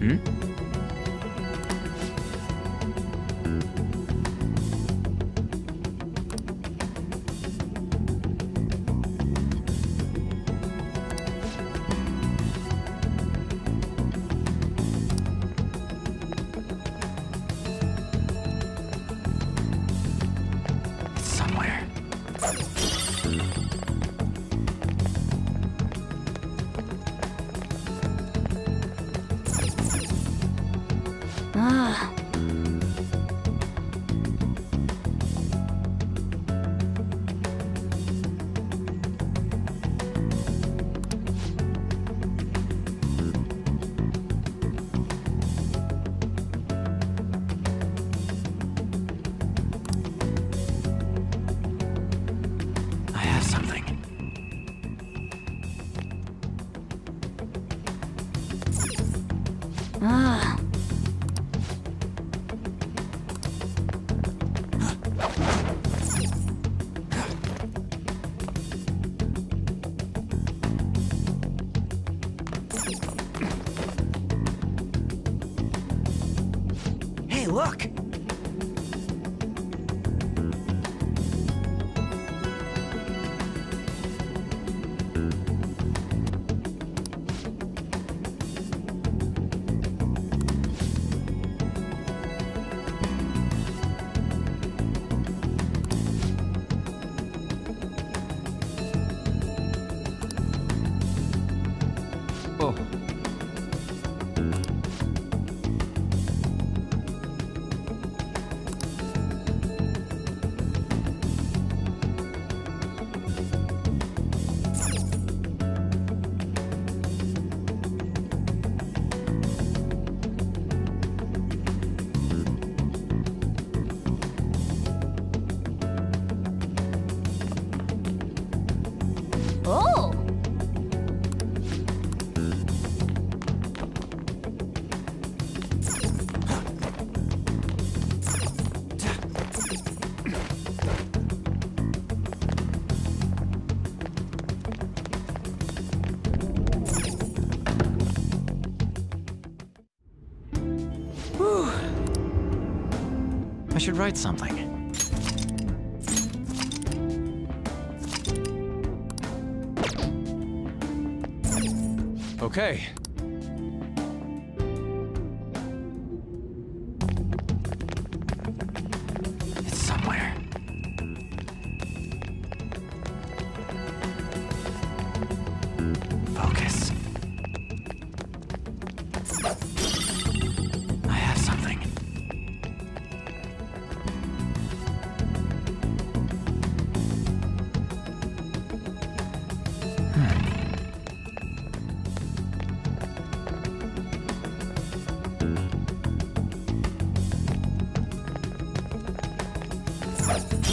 Hmm? Have something. Ah. Hey, look! Write something. Okay. Hey,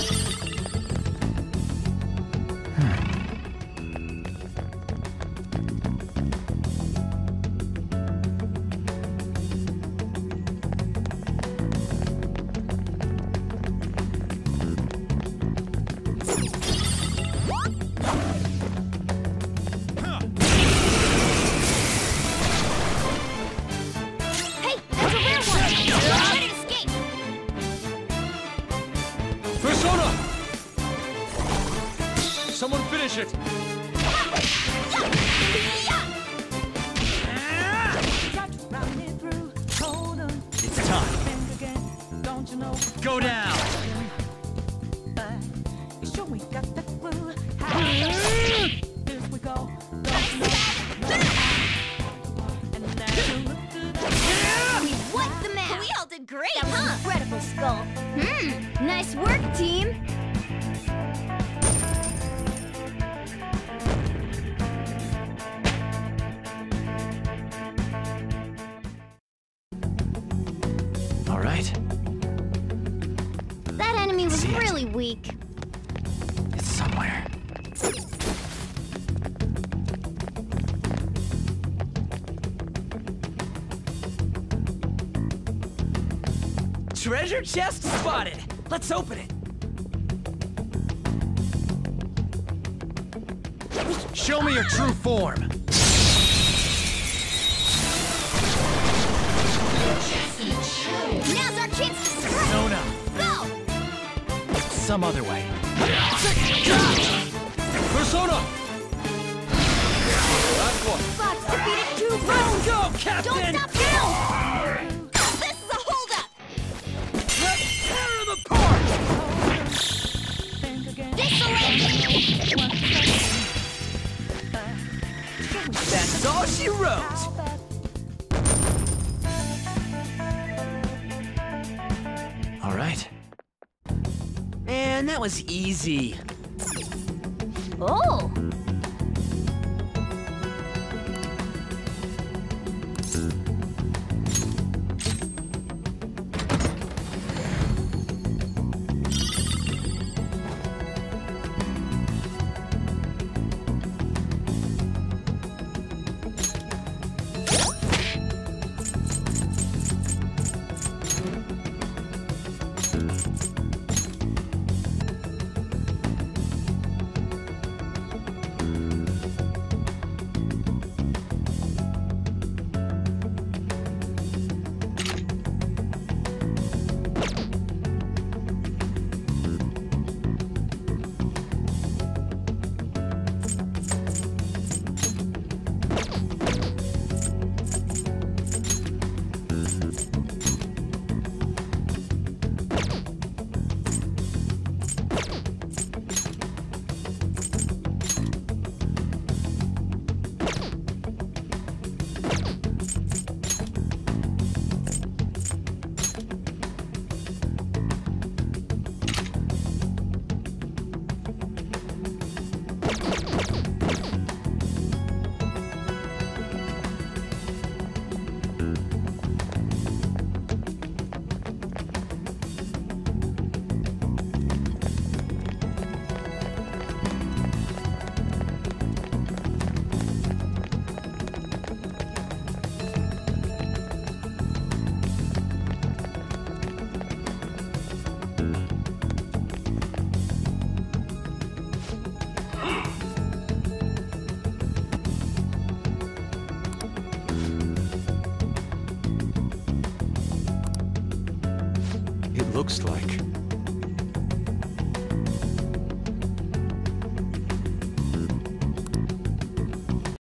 Someone finish it! It's time. Go down. What's? We all did great, huh? incredible, Skull. Hmm. Nice work, team. Right. That enemy was See it. really weak. It's somewhere. Treasure chest spotted. Let's open it. Show me your true form! Some other way. Persona! Last one. Fox defeated two Let's rounds! go, Don't Captain! stop now! That was easy. Oh! Looks like